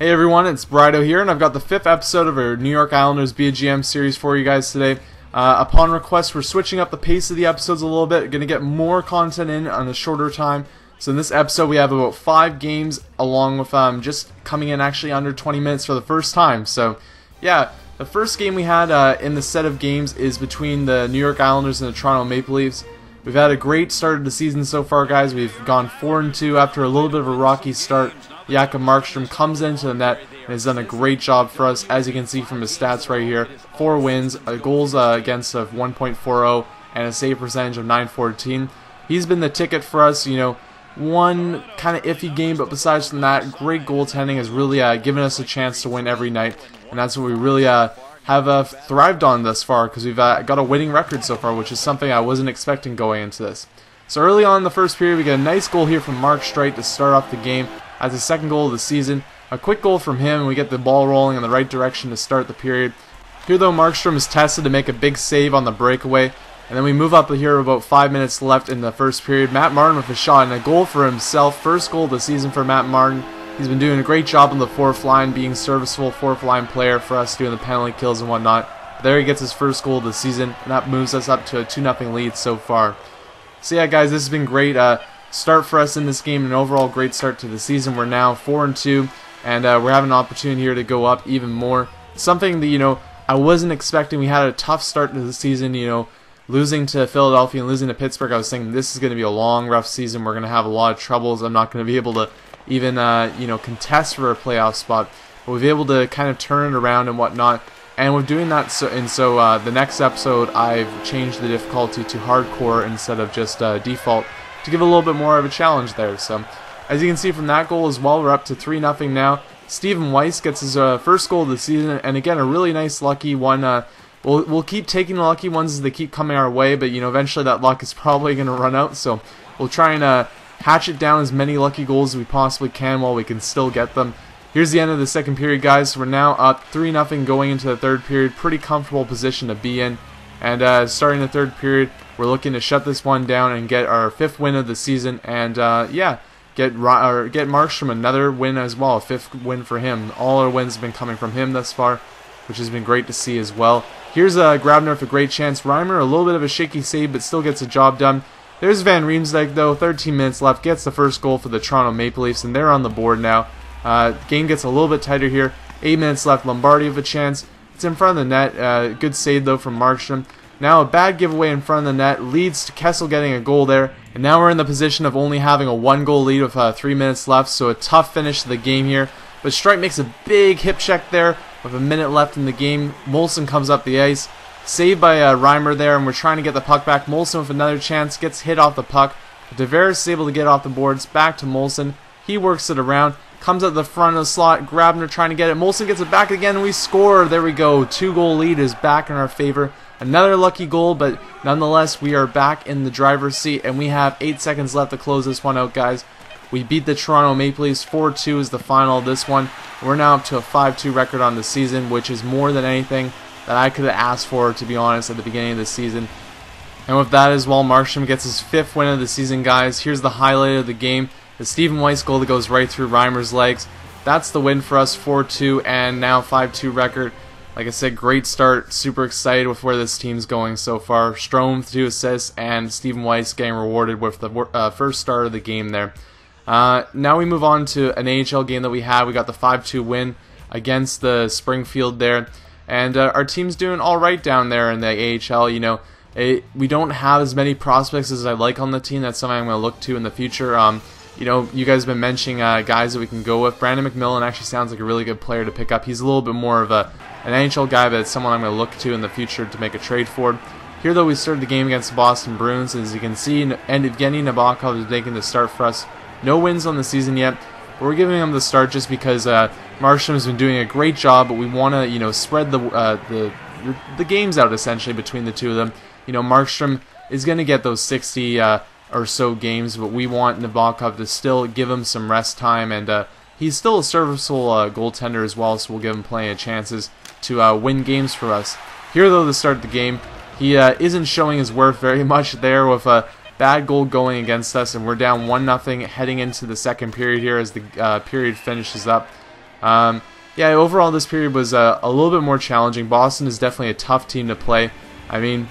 Hey everyone, it's Brydo here, and I've got the fifth episode of our New York Islanders Be a GM series for you guys today. Uh, upon request, we're switching up the pace of the episodes a little bit, going to get more content in on a shorter time. So in this episode, we have about five games, along with um, just coming in actually under 20 minutes for the first time. So, yeah, the first game we had uh, in the set of games is between the New York Islanders and the Toronto Maple Leafs. We've had a great start of the season so far, guys. We've gone four and two after a little bit of a rocky start. Jakob Markstrom comes into the net and has done a great job for us, as you can see from his stats right here. Four wins, a goals uh, against of 1.40, and a save percentage of 914. He's been the ticket for us, you know, one kind of iffy game, but besides from that, great goaltending has really uh, given us a chance to win every night, and that's what we really uh, have uh, thrived on thus far because we've uh, got a winning record so far, which is something I wasn't expecting going into this. So early on in the first period, we get a nice goal here from Mark Streit to start off the game as the second goal of the season. A quick goal from him, and we get the ball rolling in the right direction to start the period. Here, though, Markstrom is tested to make a big save on the breakaway, and then we move up here about five minutes left in the first period. Matt Martin with a shot and a goal for himself. First goal of the season for Matt Martin. He's been doing a great job on the fourth line, being serviceable fourth line player for us, doing the penalty kills and whatnot. There he gets his first goal of the season, and that moves us up to a 2 0 lead so far. So yeah, guys, this has been great. Uh, start for us in this game, an overall great start to the season. We're now four and two, and uh, we're having an opportunity here to go up even more. Something that you know I wasn't expecting. We had a tough start to the season. You know, losing to Philadelphia and losing to Pittsburgh. I was thinking this is going to be a long, rough season. We're going to have a lot of troubles. I'm not going to be able to even uh, you know contest for a playoff spot. But we've been able to kind of turn it around and whatnot. And we're doing that, so and so uh, the next episode I've changed the difficulty to hardcore instead of just uh, default to give a little bit more of a challenge there. So, as you can see from that goal as well, we're up to 3 0 now. Stephen Weiss gets his uh, first goal of the season, and again, a really nice lucky one. Uh, we'll, we'll keep taking the lucky ones as they keep coming our way, but you know, eventually that luck is probably going to run out, so we'll try and uh, hatchet down as many lucky goals as we possibly can while we can still get them. Here's the end of the second period, guys. We're now up 3 0 going into the third period. Pretty comfortable position to be in. And uh, starting the third period, we're looking to shut this one down and get our fifth win of the season. And uh, yeah, get or get Markstrom another win as well, a fifth win for him. All our wins have been coming from him thus far, which has been great to see as well. Here's uh, Grabner with a great chance. Reimer, a little bit of a shaky save, but still gets the job done. There's Van Riemsdyk, though. 13 minutes left. Gets the first goal for the Toronto Maple Leafs, and they're on the board now. Uh, game gets a little bit tighter here. 8 minutes left. Lombardi with a chance. It's in front of the net. Uh, good save, though, from Markstrom. Now a bad giveaway in front of the net leads to Kessel getting a goal there. And now we're in the position of only having a one goal lead with uh, three minutes left. So a tough finish to the game here. But Streit makes a big hip check there with a minute left in the game. Moulson comes up the ice. Saved by uh, Reimer there, and we're trying to get the puck back. Moulson with another chance gets hit off the puck. Tavares is able to get off the boards. Back to Moulson. He works it around. Comes at the front of the slot. Grabner trying to get it. Moulson gets it back again, we score. There we go. Two goal lead is back in our favor. Another lucky goal, but nonetheless, we are back in the driver's seat, and we have 8 seconds left to close this one out, guys. We beat the Toronto Maple Leafs 4-2 is the final of this one. We're now up to a 5-2 record on the season, which is more than anything that I could have asked for, to be honest, at the beginning of the season. And with that as well, Markstrom gets his fifth win of the season, guys. Here's the highlight of the game. The Stephen Weiss goal that goes right through Reimer's legs. That's the win for us, 4-2, and now 5-2 record. Like I said, great start. Super excited with where this team's going so far. Strome two assists and Stephen Weiss getting rewarded with the uh, first start of the game there. Uh, now we move on to an AHL game that we had. We got the 5-2 win against the Springfield there, and uh, our team's doing all right down there in the AHL. You know, it, we don't have as many prospects as I like on the team. That's something I'm going to look to in the future. Um, you know, you guys have been mentioning uh, guys that we can go with. Brandon McMillan actually sounds like a really good player to pick up. He's a little bit more of a an NHL guy, but it's someone I'm going to look to in the future to make a trade for. Here, though, we started the game against the Boston Bruins. As you can see, and Evgeny Nabokov is making the start for us. No wins on the season yet, but we're giving him the start just because uh, has been doing a great job. But we want to, you know, spread the uh, the the games out essentially between the two of them. You know, Markstrom is going to get those 60 uh, or so games, but we want Nabokov to still give him some rest time, and uh, he's still a serviceable uh, goaltender as well, so we'll give him plenty of chances to uh, win games for us. Here, though, to start the game, he uh, isn't showing his worth very much there with a bad goal going against us, and we're down 1 0 heading into the second period here as the uh, period finishes up. Um, yeah, overall this period was uh, a little bit more challenging. Boston is definitely a tough team to play. I mean,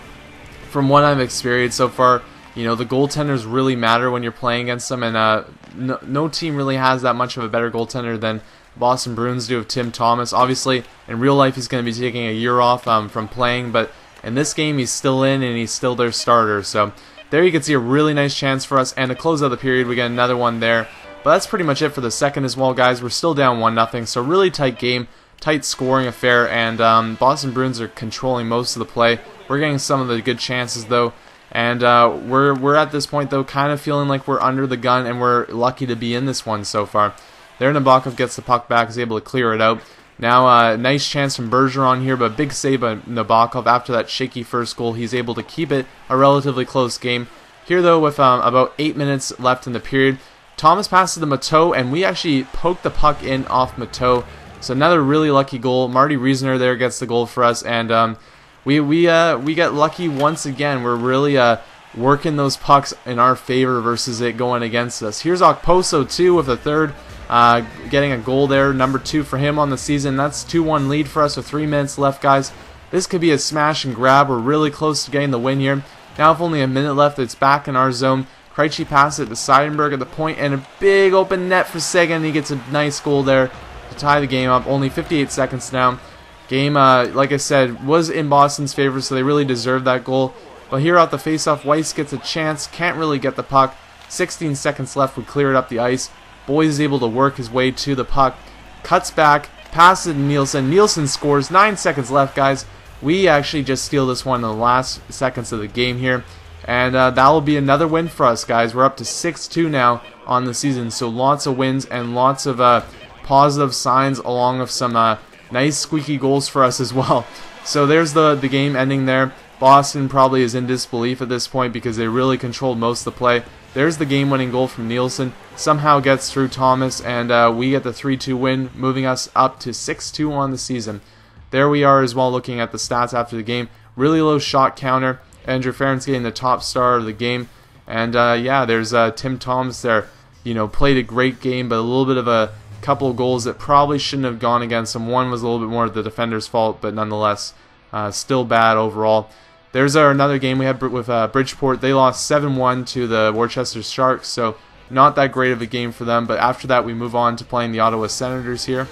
from what I've experienced so far, you know the goaltenders really matter when you're playing against them, and uh, no, no team really has that much of a better goaltender than Boston Bruins do of Tim Thomas. Obviously, in real life, he's going to be taking a year off um, from playing, but in this game, he's still in and he's still their starter. So there you can see a really nice chance for us. And to close out the period, we get another one there. But that's pretty much it for the second as well, guys. We're still down 1 nothing, so really tight game, tight scoring affair, and um, Boston Bruins are controlling most of the play. We're getting some of the good chances, though. And uh, we're we're at this point though, kind of feeling like we're under the gun, and we're lucky to be in this one so far. There, Nabokov gets the puck back, is able to clear it out. Now, uh, nice chance from Bergeron here, but big save by Nabokov after that shaky first goal. He's able to keep it a relatively close game. Here, though, with um, about eight minutes left in the period, Thomas passes to Mateau, and we actually poke the puck in off Mateau. So another really lucky goal. Marty Reasoner there gets the goal for us, and um, we we uh, we get lucky once again. We're really uh, working those pucks in our favor versus it going against us. Here's Okposo too with a third. Uh, getting a goal there, number two for him on the season. That's 2-1 lead for us with three minutes left, guys. This could be a smash and grab. We're really close to getting the win here. Now with only a minute left, it's back in our zone. Krejci passes it to Seidenberg at the point, and a big open net for Seguin. He gets a nice goal there to tie the game up. Only 58 seconds now. Game, uh, like I said, was in Boston's favor, so they really deserved that goal. But here out the faceoff, Weiss gets a chance, can't really get the puck. 16 seconds left would clear it up the ice. Boyd is able to work his way to the puck, cuts back, passes to Nielsen. Nielsen scores. Nine seconds left, guys. We actually just steal this one in the last seconds of the game here. And uh, that will be another win for us, guys. We're up to 6-2 now on the season. So lots of wins and lots of uh, positive signs along with some uh, nice squeaky goals for us as well. So there's the, the game ending there. Boston probably is in disbelief at this point because they really controlled most of the play. There's the game-winning goal from Nielsen. Somehow gets through Thomas, and uh, we get the 3-2 win, moving us up to 6-2 on the season. There we are as well, looking at the stats after the game. Really low shot counter. Andrew Ference getting the top star of the game. And uh, yeah, there's uh, Tim Thomas there. You know, played a great game, but a little bit of a couple of goals that probably shouldn't have gone against him. One was a little bit more of the defender's fault, but nonetheless, uh, still bad overall. There's our another game we had with uh, Bridgeport. They lost 7-1 to the Worcester Sharks, so not that great of a game for them. But after that, we move on to playing the Ottawa Senators here.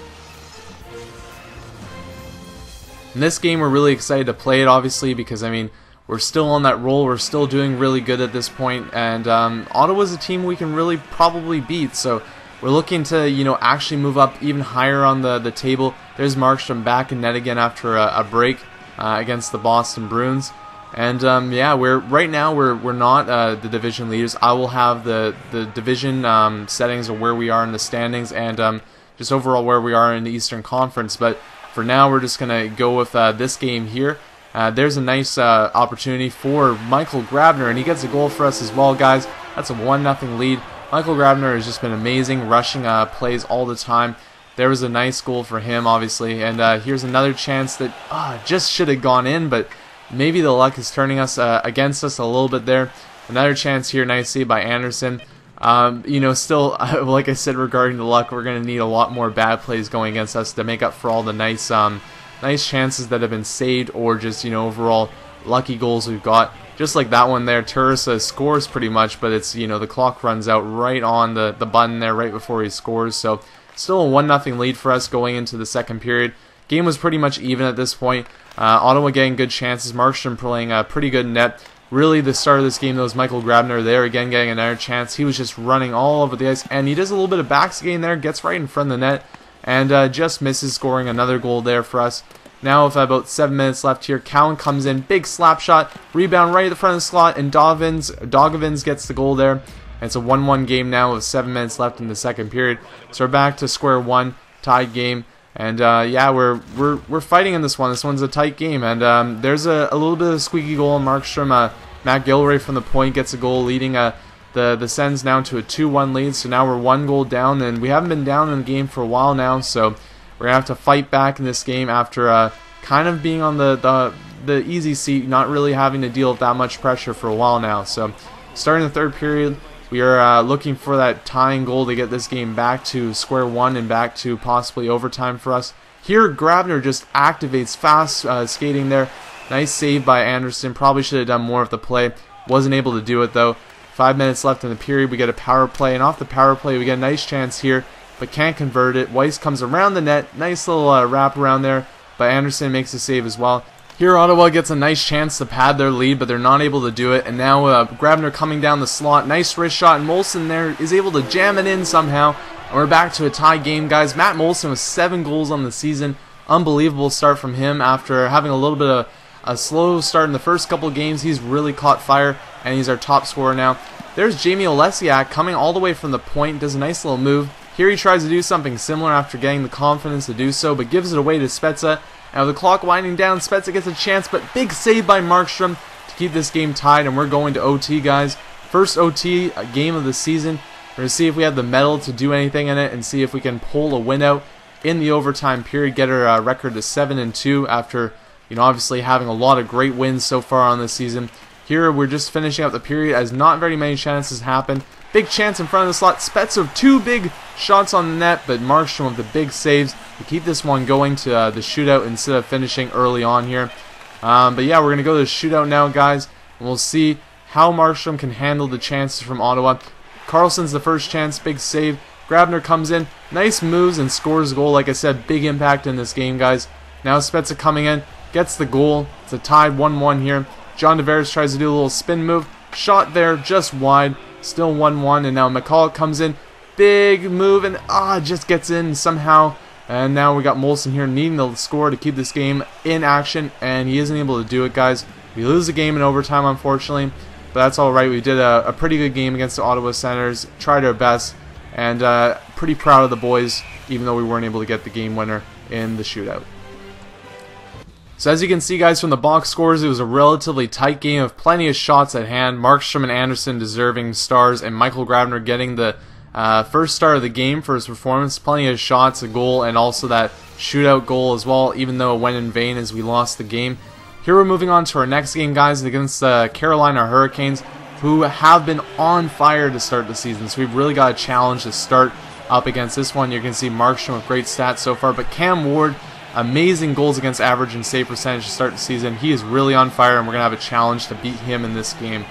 In this game, we're really excited to play it, obviously, because, I mean, we're still on that roll. We're still doing really good at this point, and um, Ottawa's a team we can really probably beat. So we're looking to, you know, actually move up even higher on the, the table. There's Markstrom back in net again after a, a break uh, against the Boston Bruins. And um, yeah, we're right now we're we're not uh, the division leaders. I will have the the division um, settings of where we are in the standings and um, just overall where we are in the Eastern Conference. But for now, we're just gonna go with uh, this game here. Uh, there's a nice uh, opportunity for Michael Grabner, and he gets a goal for us as well, guys. That's a one nothing lead. Michael Grabner has just been amazing, rushing uh, plays all the time. There was a nice goal for him, obviously, and uh, here's another chance that ah, just should have gone in, but Maybe the luck is turning us uh, against us a little bit there. Another chance here, nicely by Anderson. Um, you know, still, like I said regarding the luck, we're going to need a lot more bad plays going against us to make up for all the nice, um, nice chances that have been saved or just, you know, overall lucky goals we've got. Just like that one there, Turisa scores pretty much, but it's, you know, the clock runs out right on the, the button there right before he scores. So still a 1-0 lead for us going into the second period. Game was pretty much even at this point. Uh, Ottawa getting good chances. Markstrom playing a pretty good net. Really, the start of this game, though, was Michael Grabner there again getting another chance. He was just running all over the ice, and he does a little bit of backskating there, gets right in front of the net, and uh, just misses scoring another goal there for us. Now with about seven minutes left here, Cowen comes in, big slap shot, rebound right at the front of the slot, and Daugavins, Daugavins gets the goal there. And it's a 1-1 game now with seven minutes left in the second period. So we're back to square one, tied game. And uh, yeah, we're we're we're fighting in this one. This one's a tight game, and um, there's a, a, little bit of a squeaky goal. Markstrom, uh, Matt Gilroy from the point gets a goal, leading uh, the the Sens down to a 2-1 lead. So now we're one goal down, and we haven't been down in the game for a while now. So we're gonna have to fight back in this game after uh, kind of being on the, the the easy seat, not really having to deal with that much pressure for a while now. So starting the third period, We are uh, looking for that tying goal to get this game back to square one and back to possibly overtime for us. Here, Grabner just activates fast uh, skating there. Nice save by Anderson. Probably should have done more of the play. Wasn't able to do it though. Five minutes left in the period. We get a power play, and off the power play, we get a nice chance here, but can't convert it. Weiss comes around the net. Nice little uh, wrap around there, but Anderson makes a save as well. Here, Ottawa gets a nice chance to pad their lead, but they're not able to do it. And now uh, Grabner coming down the slot. Nice wrist shot, and Moulson there is able to jam it in somehow. And we're back to a tie game, guys. Matt Moulson with seven goals on the season. Unbelievable start from him after having a little bit of a slow start in the first couple games. He's really caught fire, and he's our top scorer now. There's Jamie Oleksiak coming all the way from the point, does a nice little move. Here he tries to do something similar after getting the confidence to do so, but gives it away to Spezza. And with the clock winding down, Spezza gets a chance, but big save by Markstrom to keep this game tied, and we're going to OT, guys. First OT game of the season. We're going to see if we have the medal to do anything in it and see if we can pull a win out in the overtime period, get our uh, record to 7 and 2 after, you know, obviously having a lot of great wins so far on this season. Here we're just finishing up the period as not very many chances happen. Big chance in front of the slot. Spezza two big shots on the net, but Markstrom with the big saves to keep this one going to uh, the shootout instead of finishing early on here. Um, but yeah, we're going to go to the shootout now, guys, and we'll see how Markstrom can handle the chances from Ottawa. Karlsson's the first chance, big save. Grabner comes in, nice moves and scores a goal. Like I said, big impact in this game, guys. Now Spezza coming in, gets the goal. It's a tied 1-1 here. John Tavares tries to do a little spin move. Shot there, just wide. Still 1-1, and now McCall comes in. Big move, and ah, just gets in somehow. And now we got Moulson here needing the score to keep this game in action, and he isn't able to do it, guys. We lose the game in overtime, unfortunately, but that's all right. We did a, a pretty good game against the Ottawa Senators, tried our best, and uh, pretty proud of the boys, even though we weren't able to get the game winner in the shootout. So as you can see guys from the box scores, it was a relatively tight game of plenty of shots at hand. Markstrom and Anderson deserving stars and Michael Grabner getting the uh, first start of the game for his performance. Plenty of shots, a goal, and also that shootout goal as well, even though it went in vain as we lost the game. Here we're moving on to our next game guys against the Carolina Hurricanes who have been on fire to start the season. So we've really got a challenge to start up against this one. You can see Markstrom with great stats so far, but Cam Ward amazing goals against average and save percentage to start the season. He is really on fire, and we're going to have a challenge to beat him in this game.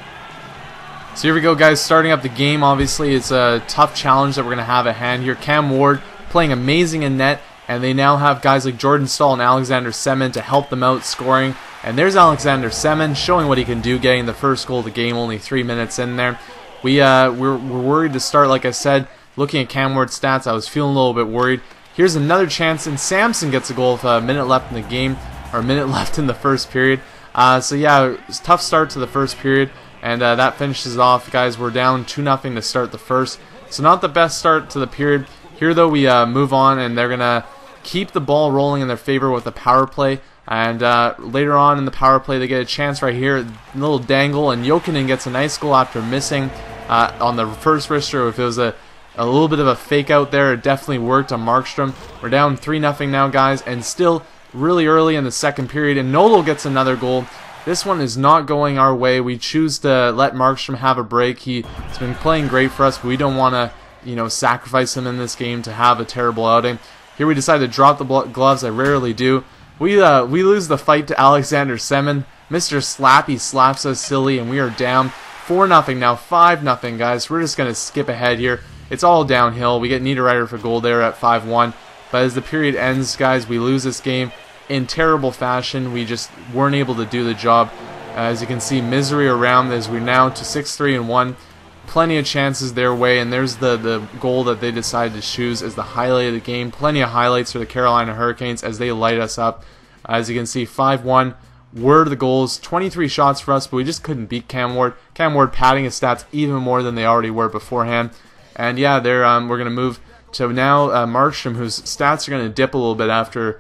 So here we go, guys. Starting up the game, obviously, it's a tough challenge that we're going to have at hand here. Cam Ward playing amazing in net, and they now have guys like Jordan Staal and Alexander Semin to help them out scoring. And there's Alexander Semin showing what he can do, getting the first goal of the game, only three minutes in there. We, uh, we're, we're worried to start, like I said, looking at Cam Ward's stats, I was feeling a little bit worried. Here's another chance, and Samson gets a goal with a minute left in the game, or a minute left in the first period. Uh, so yeah, tough start to the first period, and uh, that finishes off, guys. We're down 2 nothing to start the first. So not the best start to the period. Here, though, we uh, move on, and they're going to keep the ball rolling in their favor with the power play. And uh, later on in the power play, they get a chance right here, a little dangle, and Jokinen gets a nice goal after missing uh, on the first wrister. If it was a a little bit of a fake out there. It definitely worked on Markstrom. We're down 3 0 now, guys, and still really early in the second period. And Nodl gets another goal. This one is not going our way. We choose to let Markstrom have a break. He's been playing great for us, but we don't want to, you know, sacrifice him in this game to have a terrible outing. Here we decide to drop the gloves. I rarely do. We uh, we lose the fight to Alexander Semin. Mr. Slappy slaps us silly, and we are down 4 0 now, 5 0 guys. We're just to skip ahead here it's all downhill. We get Niederreiter for goal there at 5-1. But as the period ends, guys, we lose this game in terrible fashion. We just weren't able to do the job. As you can see, misery around as we're now to 6-3 and 1. Plenty of chances their way, and there's the, the goal that they decided to choose as the highlight of the game. Plenty of highlights for the Carolina Hurricanes as they light us up. As you can see, 5-1 were the goals. 23 shots for us, but we just couldn't beat Cam Ward. Cam Ward padding his stats even more than they already were beforehand. And yeah, there um, we're going to move to now uh, Markstrom, whose stats are going to dip a little bit after uh,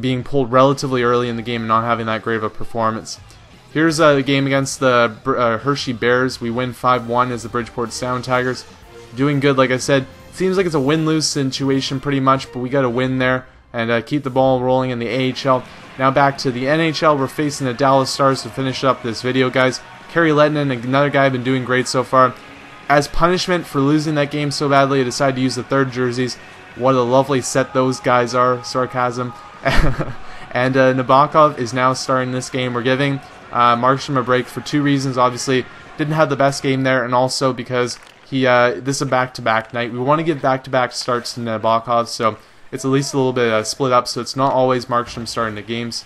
being pulled relatively early in the game and not having that great of a performance. Here's a game against the uh, Hershey Bears. We win 5-1 as the Bridgeport Sound Tigers. Doing good, like I said. Seems like it's a win-lose situation pretty much, but we got to win there and uh, keep the ball rolling in the AHL. Now back to the NHL. We're facing the Dallas Stars to finish up this video, guys. Kari Lehtonen, another guy, have been doing great so far. as punishment for losing that game so badly, I decided to use the third jerseys. What a lovely set those guys are. Sarcasm. and uh, Nabokov is now starting this game. We're giving uh, Markstrom a break for two reasons. Obviously, didn't have the best game there, and also because he uh, this is a back-to-back night. We want to give back-to-back starts to Nabokov, so it's at least a little bit uh, split up. So it's not always Markstrom starting the games.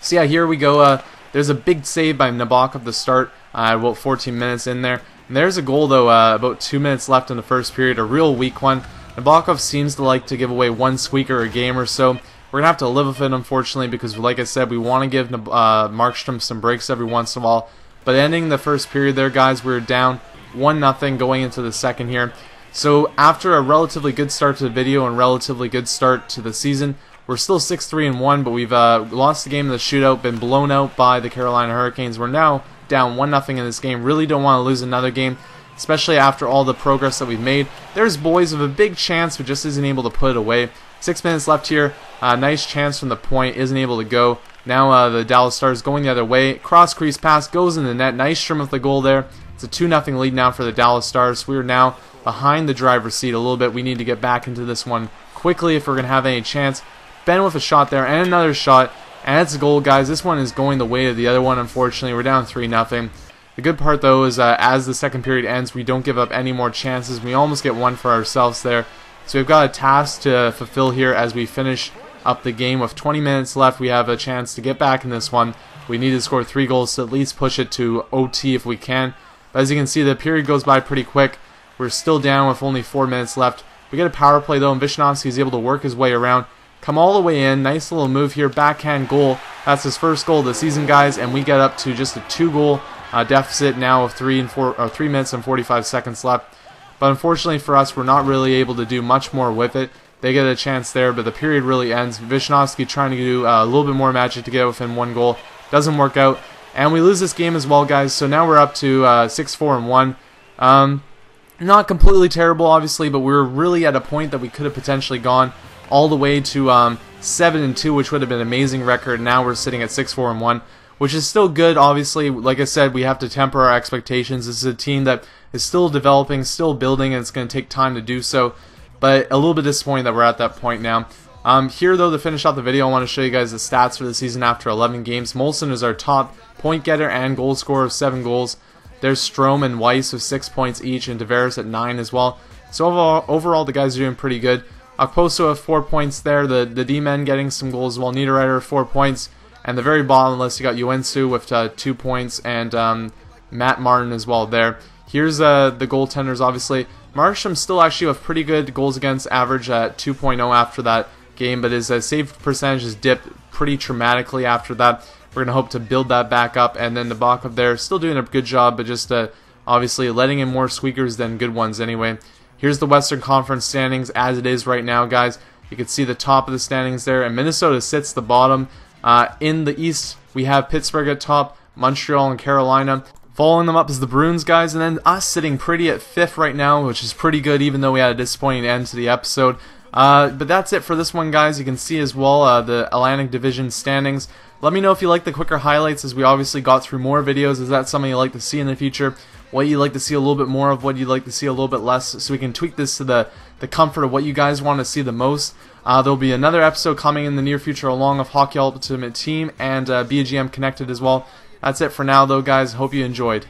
So yeah, here we go. Uh, there's a big save by Nabokov to start. Uh, about 14 minutes in there. And there's a goal though. Uh, about two minutes left in the first period. A real weak one. Nabokov seems to like to give away one squeaker a game or so. We're gonna have to live with it, unfortunately, because like I said, we want to give uh, Markstrom some breaks every once in a while. But ending the first period there, guys, we are down one nothing going into the second here. So after a relatively good start to the video and relatively good start to the season, we're still 6-3 and 1, but we've uh, lost the game in the shootout, been blown out by the Carolina Hurricanes. We're now down one nothing in this game. Really don't want to lose another game especially after all the progress that we've made. There's boys with a big chance, but just isn't able to put it away. Six minutes left here. Uh, nice chance from the point, isn't able to go. Now uh, the Dallas Stars going the other way. Cross crease pass goes in the net. Nice trim with the goal there. It's a 2 0 lead now for the Dallas Stars. We are now behind the driver's seat a little bit. We need to get back into this one quickly if we're going to have any chance. Ben with a shot there and another shot. And it's a goal, guys. This one is going the way of the other one, unfortunately. We're down 3 0. The good part though is uh, as the second period ends, we don't give up any more chances. We almost get one for ourselves there. So we've got a task to fulfill here as we finish up the game. With 20 minutes left, we have a chance to get back in this one. We need to score three goals to at least push it to OT if we can. But as you can see, the period goes by pretty quick. We're still down with only four minutes left. We get a power play though, and Visnovsky is able to work his way around. Come all the way in. Nice little move here. Backhand goal. That's his first goal of the season, guys. And we get up to just a two goal uh, deficit now of three and four, or three minutes and 45 seconds left. But unfortunately for us, we're not really able to do much more with it. They get a chance there, but the period really ends. Visnovsky trying to do uh, a little bit more magic to get within one goal. Doesn't work out. And we lose this game as well, guys. So now we're up to uh, 6-4 and 1. Um, not completely terrible, obviously, but we are really at a point that we could have potentially gone all the way to um, 7 and 2, which would have been an amazing record. Now we're sitting at 6-4 and 1 which is still good. Obviously, like I said, we have to temper our expectations. This is a team that is still developing, still building, and it's going to take time to do so. But a little bit disappointed that we're at that point now. Um, here, though, to finish out the video, I want to show you guys the stats for the season after 11 games. Moulson is our top point getter and goal scorer of 7 goals. There's Strome and Weiss with 6 points each, and Tavares at 9 as well. So overall, overall the guys are doing pretty good. Okposo have 4 points there. The, the D-men getting some goals while. Niederreiter 4 points. And the very bottom list, you got Yuensu with uh, two points and um, Matt Martin as well there. Here's uh, the goaltenders, obviously. Markstrom still actually with pretty good goals against average at 2.0 after that game, but his uh, save percentage has dipped pretty dramatically after that. We're going to hope to build that back up. And then the Nabokov there, still doing a good job, but just uh, obviously letting in more squeakers than good ones anyway. Here's the Western Conference standings as it is right now, guys. You can see the top of the standings there, and Minnesota sits the bottom. Uh, in the East, we have Pittsburgh at top, Montreal and Carolina. Following them up is the Bruins, guys, and then us sitting pretty at fifth right now, which is pretty good, even though we had a disappointing end to the episode. Uh, but that's it for this one, guys. You can see as well uh, the Atlantic Division standings. Let me know if you like the quicker highlights, as we obviously got through more videos. Is that something you'd like to see in the future? What you'd like to see a little bit more of, what you'd like to see a little bit less, so we can tweak this to the, the comfort of what you guys want to see the most. Uh, there'll be another episode coming in the near future along with Hockey Ultimate Team and uh, BGM Connected as well. That's it for now, though, guys. Hope you enjoyed.